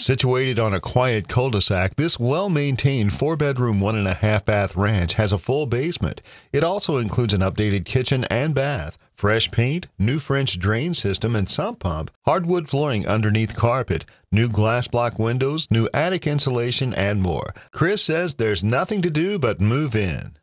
Situated on a quiet cul-de-sac, this well-maintained four-bedroom, one-and-a-half-bath ranch has a full basement. It also includes an updated kitchen and bath, fresh paint, new French drain system and sump pump, hardwood flooring underneath carpet, new glass block windows, new attic insulation, and more. Chris says there's nothing to do but move in.